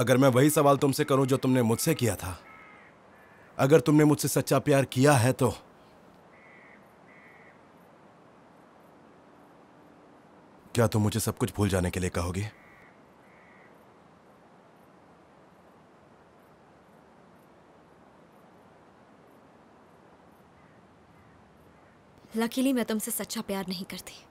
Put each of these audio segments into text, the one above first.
अगर मैं वही सवाल तुमसे करूँ जो तुमने मुझसे किया था। अगर तुमने मुझसे सच्चा प्यार किया है तो। क्या तुम मुझे सब कुछ भूल जाने के लिए कहोगी? लकीली मैं तुमसे सच्चा प्यार नहीं करती।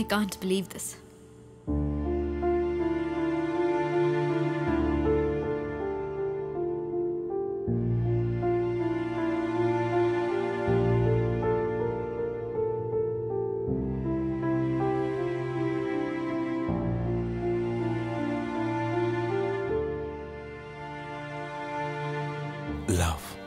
I can't believe this. love